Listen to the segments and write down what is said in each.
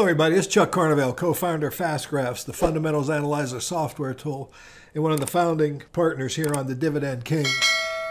Hello, everybody. It's Chuck Carnevale, co founder of FastGraphs, the fundamentals analyzer software tool, and one of the founding partners here on the Dividend Kings.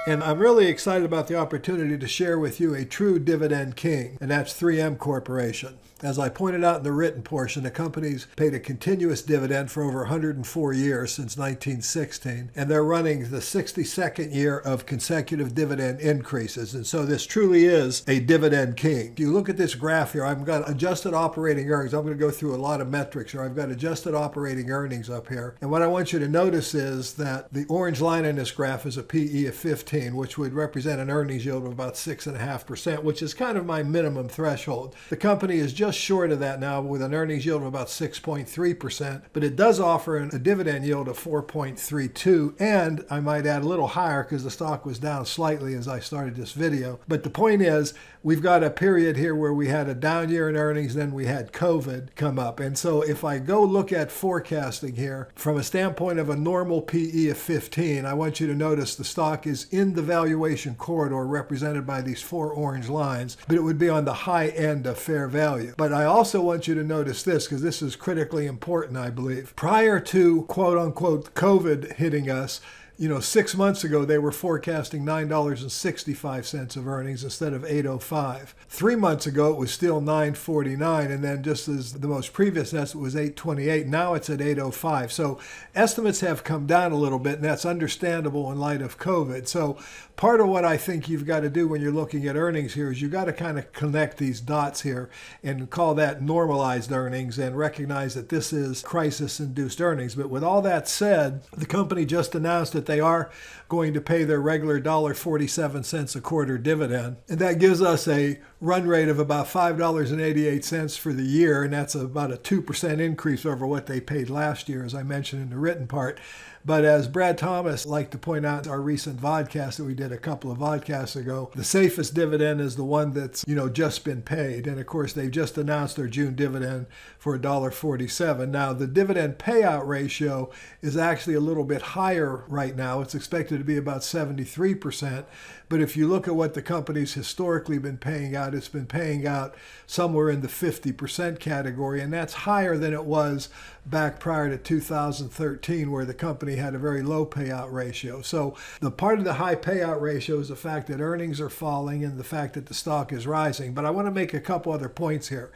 And I'm really excited about the opportunity to share with you a true dividend king, and that's 3M Corporation. As I pointed out in the written portion, the company's paid a continuous dividend for over 104 years since 1916, and they're running the 62nd year of consecutive dividend increases. And so this truly is a dividend king. If you look at this graph here, I've got adjusted operating earnings. I'm going to go through a lot of metrics here. I've got adjusted operating earnings up here. And what I want you to notice is that the orange line in this graph is a PE of 15, which would represent an earnings yield of about 6.5%, which is kind of my minimum threshold. The company is just just short of that now with an earnings yield of about 6.3%, but it does offer a dividend yield of 4.32. And I might add a little higher because the stock was down slightly as I started this video. But the point is, we've got a period here where we had a down year in earnings, then we had COVID come up. And so if I go look at forecasting here from a standpoint of a normal PE of 15, I want you to notice the stock is in the valuation corridor represented by these four orange lines, but it would be on the high end of fair value. But I also want you to notice this because this is critically important, I believe. Prior to quote unquote COVID hitting us, you know, six months ago they were forecasting $9.65 of earnings instead of 805. Three months ago it was still 949, and then just as the most previous estimate was 828, now it's at 805. So estimates have come down a little bit, and that's understandable in light of COVID. So part of what I think you've got to do when you're looking at earnings here is you've got to kind of connect these dots here and call that normalized earnings and recognize that this is crisis induced earnings. But with all that said, the company just announced that they are going to pay their regular $1.47 a quarter dividend. And that gives us a run rate of about $5.88 for the year. And that's about a 2% increase over what they paid last year, as I mentioned in the written part. But as Brad Thomas liked to point out in our recent vodcast that we did a couple of vodcasts ago, the safest dividend is the one that's, you know, just been paid. And of course, they've just announced their June dividend for $1.47. Now, the dividend payout ratio is actually a little bit higher right now. It's expected to be about 73%. But if you look at what the company's historically been paying out, it's been paying out somewhere in the 50% category, and that's higher than it was back prior to 2013, where the company had a very low payout ratio. So the part of the high payout ratio is the fact that earnings are falling and the fact that the stock is rising. But I want to make a couple other points here.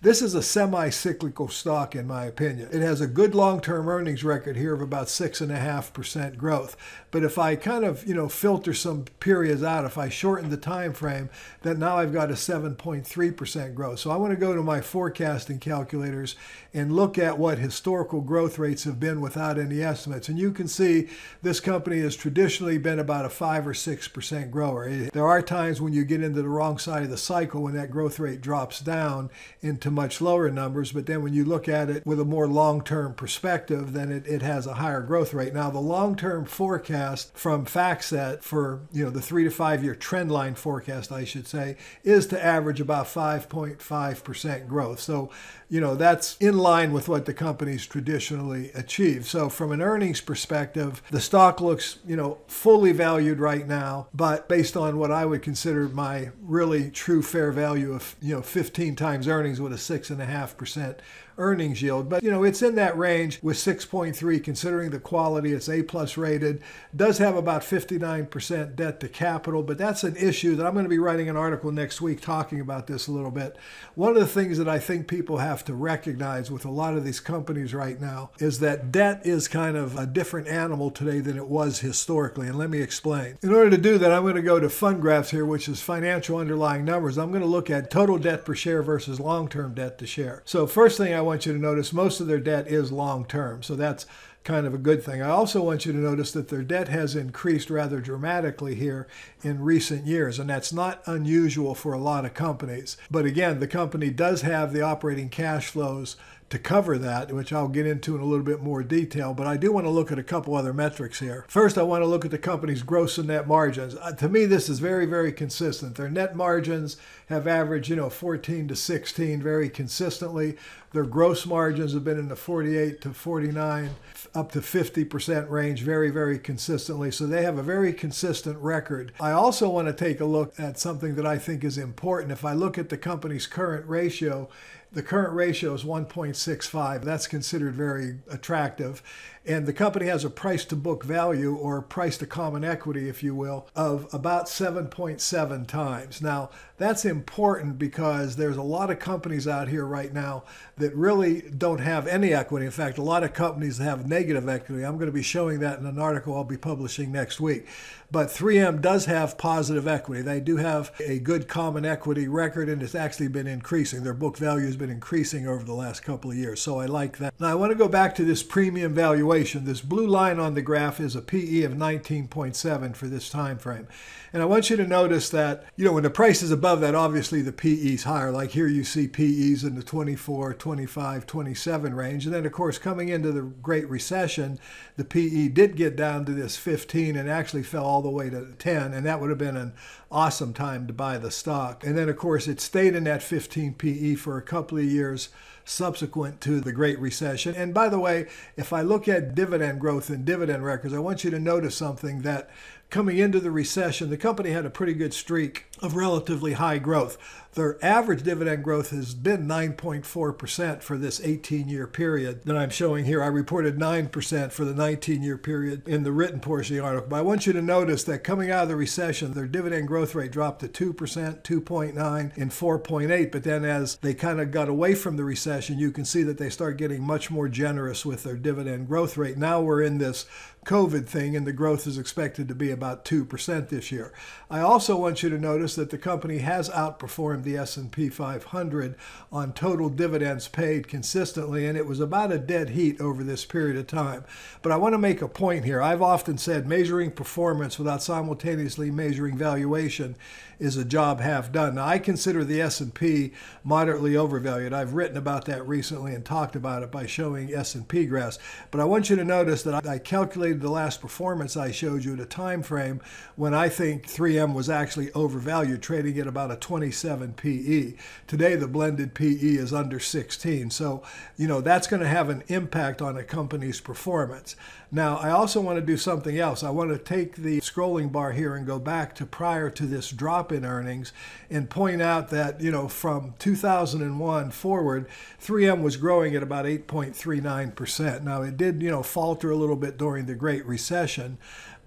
This is a semi cyclical stock, in my opinion. It has a good long term earnings record here of about 6.5% growth. But if I kind of, you know, filter some periods out, if I shorten the time frame, that now I've got a 7.3% growth. So I want to go to my forecasting calculators and look at what historical growth rates have been without any estimates. And you can see this company has traditionally been about a 5 or 6% grower. There are times when you get into the wrong side of the cycle when that growth rate drops down into much lower numbers. But then when you look at it with a more long term perspective, then it, it has a higher growth rate. Now, the long term forecast from FactSet for you know the three to five year trend line forecast, I should say, is to average about 5.5% growth. So, you know, that's in line with what the company's traditionally achieved. So, from an earnings perspective, the stock looks, you know, fully valued right now, but based on what I would consider my really true fair value of, you know, 15 times earnings with a 6.5% earnings yield. But, you know, it's in that range with 6.3, considering the quality. It's A plus rated, does have about 59% debt to capital, but that's an issue that I'm going to be writing an article next week talking about this a little bit. One of the things that I think people have to recognize with a lot of these companies right now is that debt is kind of a different animal today than it was historically. And let me explain. In order to do that, I'm going to go to FUN Graphs here, which is financial underlying numbers. I'm going to look at total debt per share versus long term debt to share. So, first thing I want you to notice most of their debt is long term. So that's kind of a good thing. I also want you to notice that their debt has increased rather dramatically here in recent years, and that's not unusual for a lot of companies. But again, the company does have the operating cash flows to cover that, which I'll get into in a little bit more detail. But I do want to look at a couple other metrics here. First, I want to look at the company's gross and net margins. Uh, to me, this is very, very consistent. Their net margins have averaged, you know, 14 to 16 very consistently, Their gross margins have been in the 48 to 49, up to 50% range very, very consistently. So they have a very consistent record. Also want to take a look at something that I think is important. If I look at the company's current ratio, the current ratio is 1.65. That's considered very attractive. And the company has a price to book value or price to common equity, if you will, of about 7.7 times. Now, that's important because there's a lot of companies out here right now that really don't have any equity. In fact, a lot of companies have negative equity. I'm going to be showing that in an article I'll be publishing next week. But 3M does have positive equity. They do have a good common equity record, and it's actually been increasing. Their book value has been increasing over the last couple of years. So I like that. Now, I want to go back to this premium valuation. This blue line on the graph is a PE of 19.7 for this time frame. And I want you to notice that, you know, when the price is above that, obviously the PE is higher. Like here you see PEs in the 24, 25, 27 range. And then, of course, coming into the Great Recession, the PE did get down to this 15 and actually fell all the way to 10. And that would have been an awesome time to buy the stock. And then, of course, it stayed in that 15 PE for a couple of years subsequent to the Great Recession. And by the way, if I look at dividend growth and dividend records, I want you to notice something that coming into the recession, the company had a pretty good streak of relatively high growth. Their average dividend growth has been 9.4% for this 18 year period that I'm showing here. I reported 9% for the 19 year period in the written portion of the article. But I want you to notice that coming out of the recession, their dividend growth rate dropped to 2%, 2.9, and 4.8. But then as they kind of got away from the recession, you can see that they start getting much more generous with their dividend growth rate. Now we're in this COVID thing, and the growth is expected to be about 2% this year. I also want you to notice that the company has outperformed the S&P 500 on total dividends paid consistently, and it was about a dead heat over this period of time. But I want to make a point here. I've often said measuring performance without simultaneously measuring valuation is a job half done. Now, I consider the S&P moderately overvalued. I've written about that recently and talked about it by showing S&P graphs. But I want you to notice that I calculated the last performance I showed you at a time frame when I think 3M was actually overvalued, trading at about a 27 PE. Today, the blended PE is under 16. So, you know, that's going to have an impact on a company's performance. Now, I also want to do something else. I want to take the scrolling bar here and go back to prior to this drop in earnings and point out that, you know, from 2001 forward, 3M was growing at about 8.39%. Now, it did, you know, falter a little bit during the Great Recession,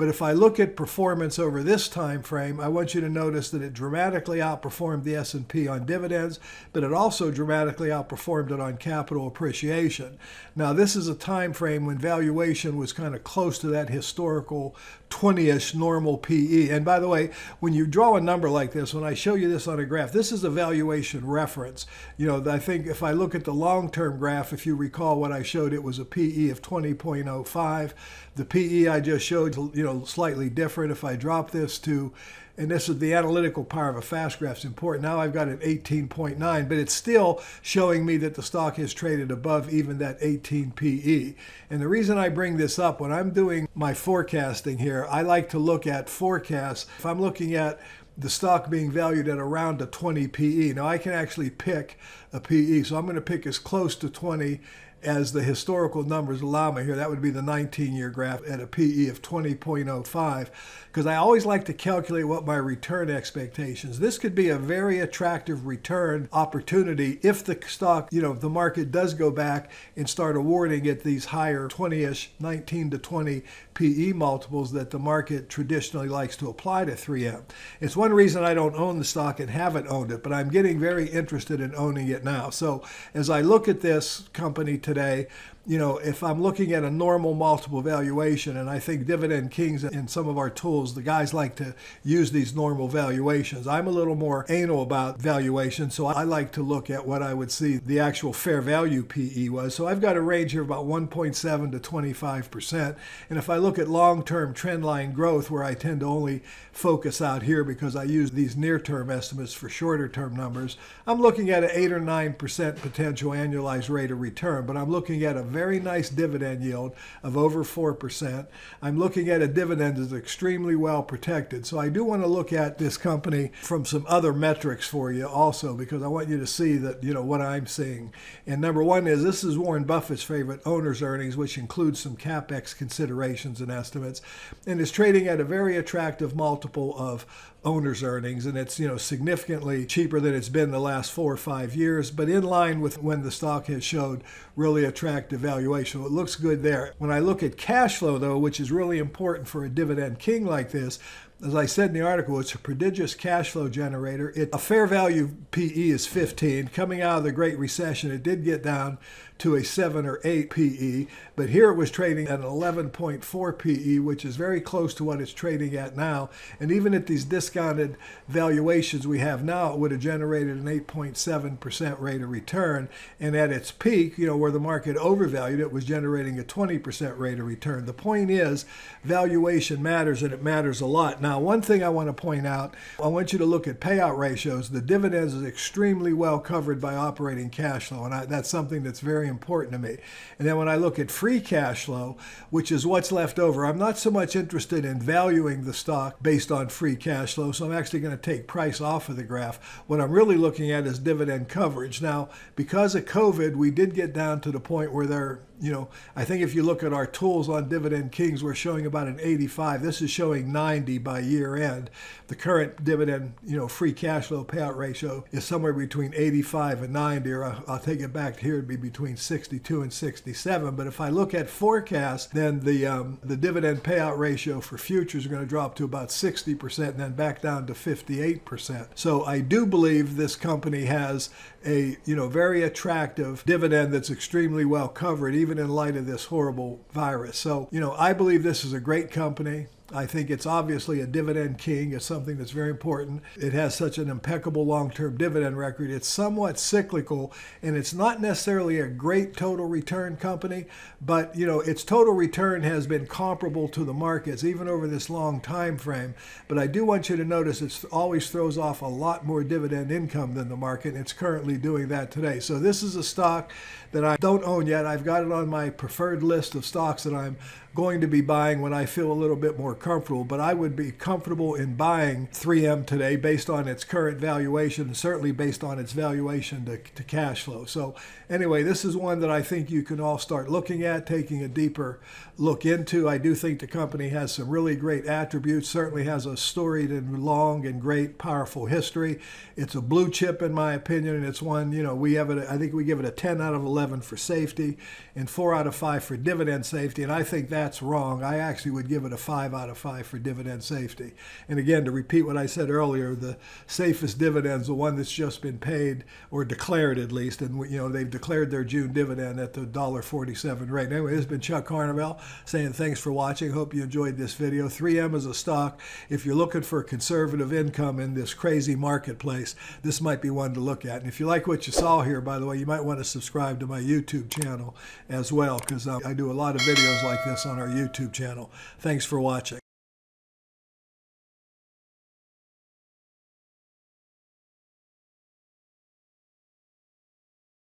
but if I look at performance over this time frame, I want you to notice that it dramatically outperformed the S&P on dividends, but it also dramatically outperformed it on capital appreciation. Now, this is a time frame when valuation was kind of close to that historical 20-ish normal PE. And by the way, when you draw a number like this, when I show you this on a graph, this is a valuation reference. You know, I think if I look at the long-term graph, if you recall what I showed, it was a PE of 20.05. The PE I just showed, you know, slightly different. If I drop this to and this is the analytical power of a fast graph is important. Now I've got an 18.9, but it's still showing me that the stock has traded above even that 18 PE. And the reason I bring this up, when I'm doing my forecasting here, I like to look at forecasts. If I'm looking at the stock being valued at around a 20 PE. Now I can actually pick a PE, so I'm going to pick as close to 20 as the historical numbers allow me here, that would be the 19 year graph at a PE of 20.05, because I always like to calculate what my return expectations. This could be a very attractive return opportunity if the stock, you know, the market does go back and start awarding it these higher 20 ish, 19 to 20 PE multiples that the market traditionally likes to apply to 3M. It's one reason I don't own the stock and haven't owned it, but I'm getting very interested in owning it now. So as I look at this company today, today you know, if I'm looking at a normal multiple valuation, and I think Dividend Kings and some of our tools, the guys like to use these normal valuations. I'm a little more anal about valuation, so I like to look at what I would see the actual fair value PE was. So I've got a range here about 1.7 to 25%. And if I look at long-term trend line growth, where I tend to only focus out here because I use these near-term estimates for shorter-term numbers, I'm looking at an 8 or 9% potential annualized rate of return, but I'm looking at a very nice dividend yield of over 4%. I'm looking at a dividend that's extremely well protected. So I do want to look at this company from some other metrics for you also because I want you to see that, you know, what I'm seeing. And number one is this is Warren Buffett's favorite owner's earnings, which includes some capex considerations and estimates, and is trading at a very attractive multiple of owner's earnings and it's you know significantly cheaper than it's been the last four or five years but in line with when the stock has showed really attractive valuation it looks good there when i look at cash flow though which is really important for a dividend king like this as I said in the article, it's a prodigious cash flow generator. It, a fair value PE is 15. Coming out of the Great Recession, it did get down to a 7 or 8 PE, but here it was trading at an 11.4 PE, which is very close to what it's trading at now. And even at these discounted valuations we have now, it would have generated an 8.7% rate of return. And at its peak, you know, where the market overvalued it, was generating a 20% rate of return. The point is, valuation matters, and it matters a lot. Now, one thing I want to point out, I want you to look at payout ratios. The dividends is extremely well covered by operating cash flow, and I, that's something that's very important to me. And then when I look at free cash flow, which is what's left over, I'm not so much interested in valuing the stock based on free cash flow. So I'm actually going to take price off of the graph. What I'm really looking at is dividend coverage. Now, because of COVID, we did get down to the point where there you know, I think if you look at our tools on Dividend Kings, we're showing about an 85. This is showing 90 by year end. The current dividend, you know, free cash flow payout ratio is somewhere between 85 and 90, or I'll, I'll take it back here, it'd be between 62 and 67. But if I look at forecast, then the um, the dividend payout ratio for futures are going to drop to about 60% and then back down to 58%. So I do believe this company has a you know very attractive dividend that's extremely well covered even in light of this horrible virus so you know i believe this is a great company I think it's obviously a dividend king. It's something that's very important. It has such an impeccable long term dividend record. It's somewhat cyclical and it's not necessarily a great total return company, but you know, its total return has been comparable to the markets even over this long time frame. But I do want you to notice it always throws off a lot more dividend income than the market. It's currently doing that today. So this is a stock that I don't own yet. I've got it on my preferred list of stocks that I'm going to be buying when I feel a little bit more comfortable. But I would be comfortable in buying 3M today based on its current valuation, and certainly based on its valuation to, to cash flow. So, anyway, this is one that I think you can all start looking at, taking a deeper look into. I do think the company has some really great attributes, certainly has a storied and long and great, powerful history. It's a blue chip, in my opinion, and it's one, you know, we have it, I think we give it a 10 out of 11 for safety and 4 out of 5 for dividend safety. And I think that that's wrong. I actually would give it a five out of five for dividend safety. And again, to repeat what I said earlier, the safest dividend is the one that's just been paid or declared at least, and you know they've declared their June dividend at the $1.47 rate. Anyway, this has been Chuck Carnevale saying thanks for watching. Hope you enjoyed this video. 3M is a stock. If you're looking for conservative income in this crazy marketplace, this might be one to look at. And if you like what you saw here, by the way, you might want to subscribe to my YouTube channel as well because um, I do a lot of videos like this on our YouTube channel. Thanks for watching.